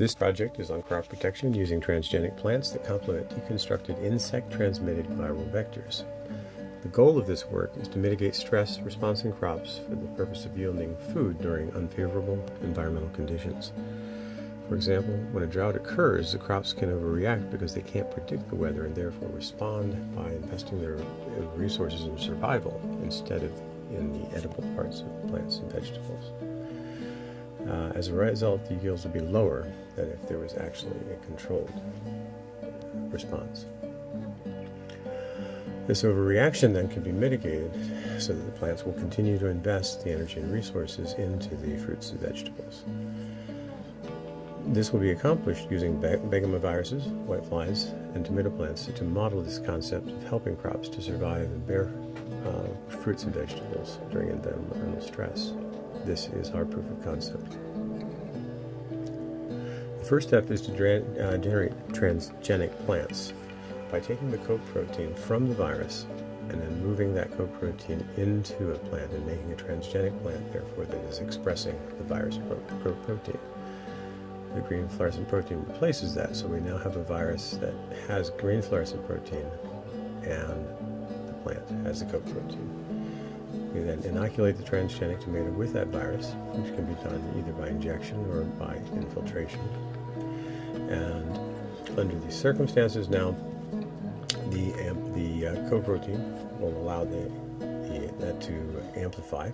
This project is on crop protection using transgenic plants that complement deconstructed insect-transmitted viral vectors. The goal of this work is to mitigate stress response in crops for the purpose of yielding food during unfavorable environmental conditions. For example, when a drought occurs, the crops can overreact because they can't predict the weather and therefore respond by investing their resources in survival instead of in the edible parts of plants and vegetables. Uh, as a result, the yields would be lower than if there was actually a controlled response. This overreaction then can be mitigated so that the plants will continue to invest the energy and resources into the fruits and vegetables. This will be accomplished using begomaviruses, whiteflies, and tomato plants to model this concept of helping crops to survive and bear uh, fruits and vegetables during environmental stress. This is our proof of concept. The first step is to uh, generate transgenic plants by taking the coat protein from the virus and then moving that coat protein into a plant and making a transgenic plant, therefore, that is expressing the virus coat protein. The green fluorescent protein replaces that, so we now have a virus that has green fluorescent protein and the plant has the coat We then inoculate the transgenic tomato with that virus, which can be done either by injection or by infiltration. And under these circumstances, now the the uh, co-protein will allow the, the, that to amplify.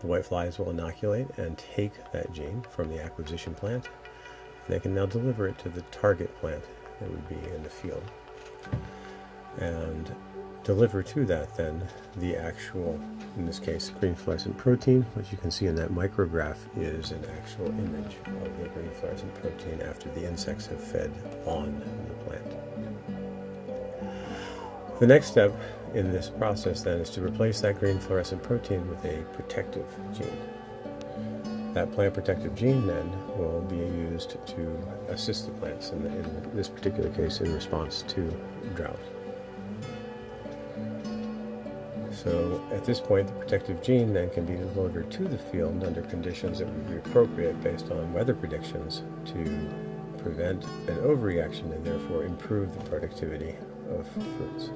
The white flies will inoculate and take that gene from the acquisition plant. They can now deliver it to the target plant that would be in the field. And deliver to that then the actual, in this case, green fluorescent protein. What you can see in that micrograph is an actual image of the green fluorescent protein after the insects have fed on the plant. The next step in this process then is to replace that green fluorescent protein with a protective gene. That plant protective gene then will be used to assist the plants in, the, in this particular case in response to drought. So at this point, the protective gene then can be delivered to the field under conditions that would be appropriate based on weather predictions to prevent an overreaction and therefore improve the productivity of fruits.